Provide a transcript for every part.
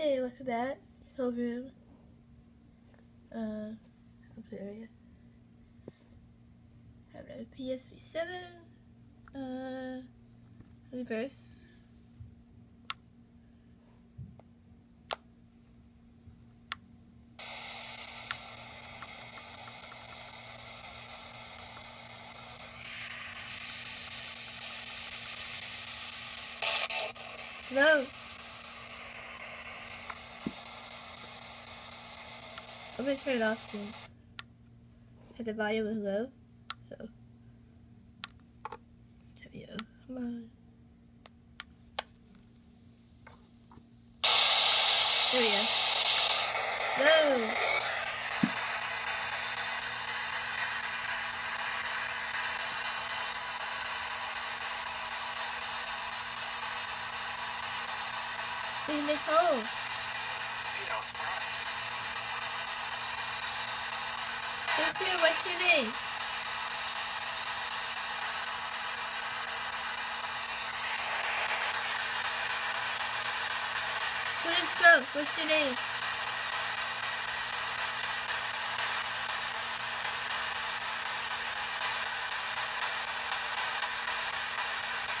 Hey, welcome back. Hill room. Uh, open I Have a PSB 7. Uh, reverse. No. Gonna turn it off soon. And the volume is low. So. Come on. There we go. No! What's your name? Stroke? What's your name?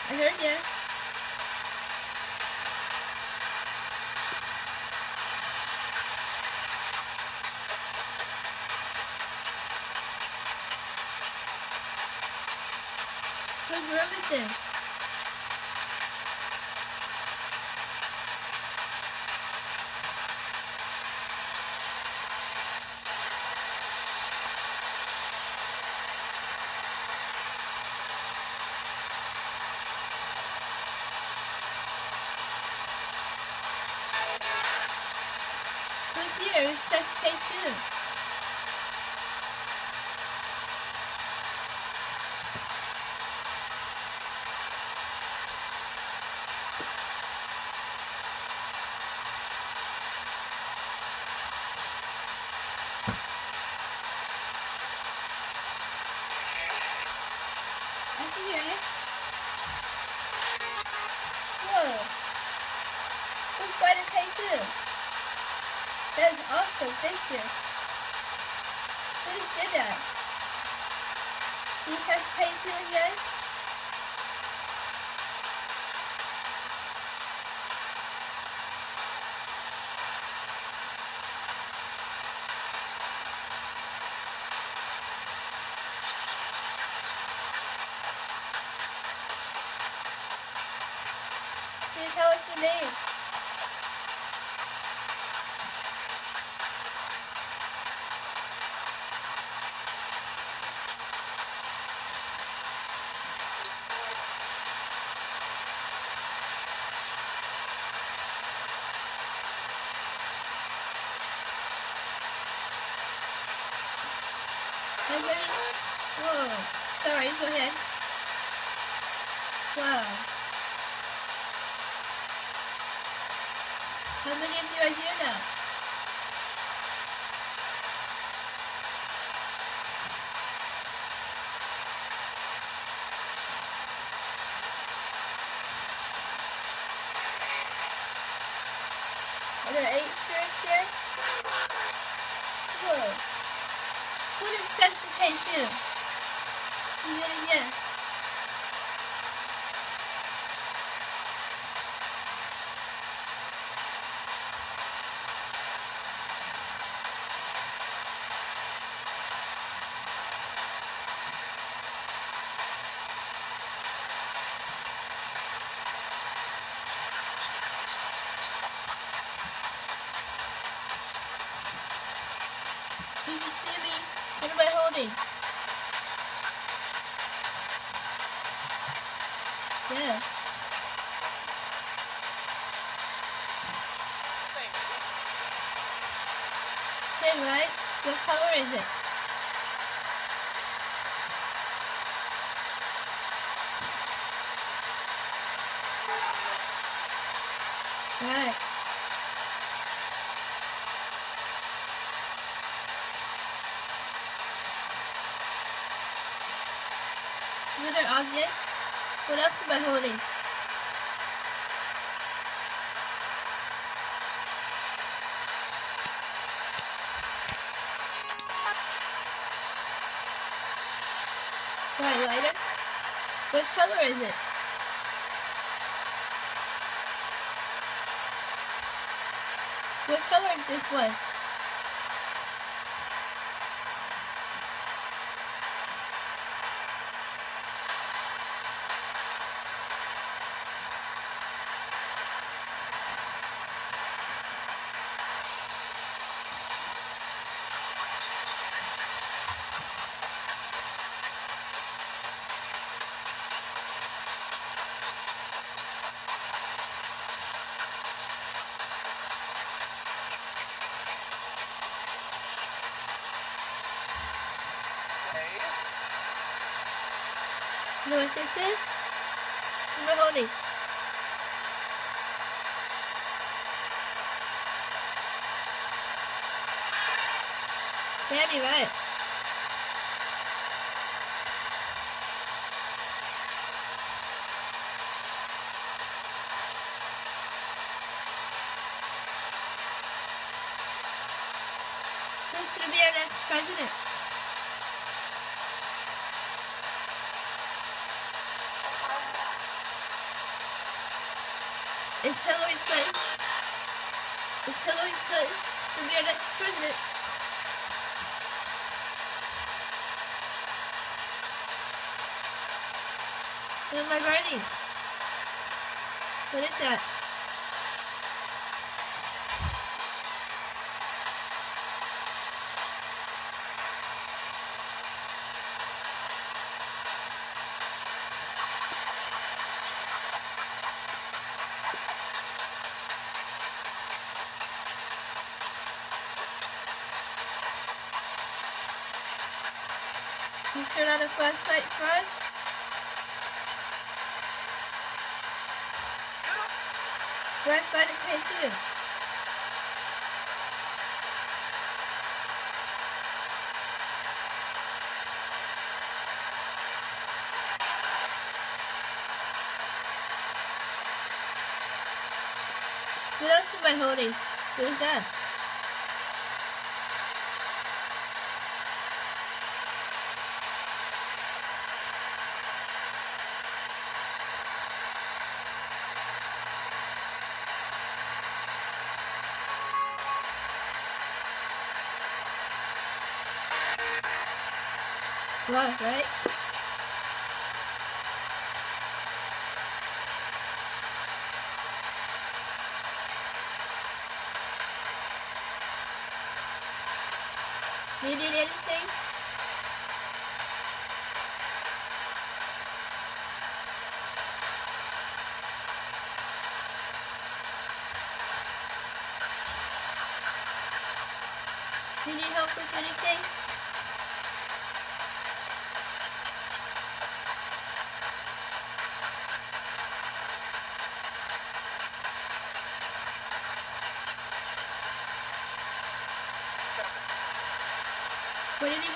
I heard you. Whose room Thank you. Who did? Can you press pay two again? You tell us your name? Then, whoa. Sorry, go ahead. Wow. How many of you are here now? Are there eight spirits here? Whoa. Who did specification? Yeah, yeah. Yeah. Hey, right? What color is it? Right. Another object? What else am I holding? My lighter? What color is it? What color is this one? You know what this is? Mahoney. Danny, right? Who's gonna be our next president? It's Hillary Clinton. It's Hillary Clinton to be our next president. Writing. What is that? Turn on a flashlight front? By the K2? What else am I holding? What is that? Love, right? You need anything? Do you need help with anything?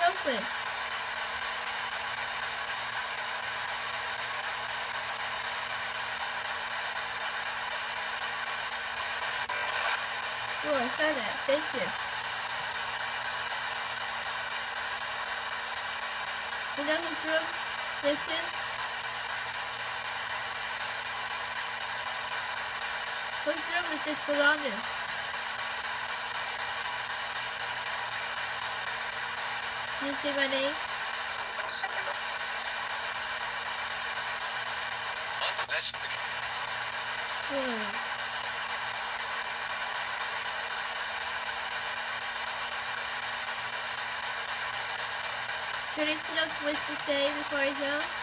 What help? Oh, I saw that. Thank you. You know whose room this is? This? Can you see my name? Hmm. There anything else you to say before I go?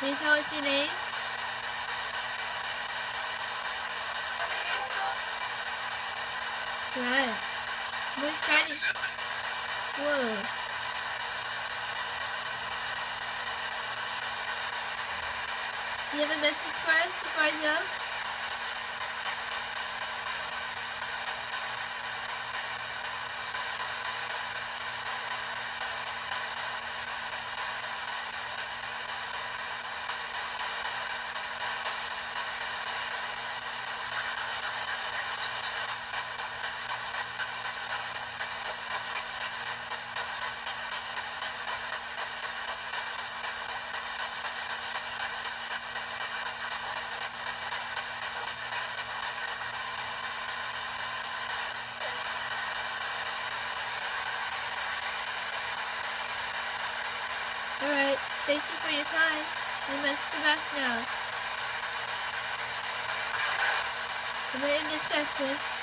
Can you tell us your name? Right. We're trying to... Whoa. Do you have a message for us before I go? Thank you for your time. We must go back now. We're in this section.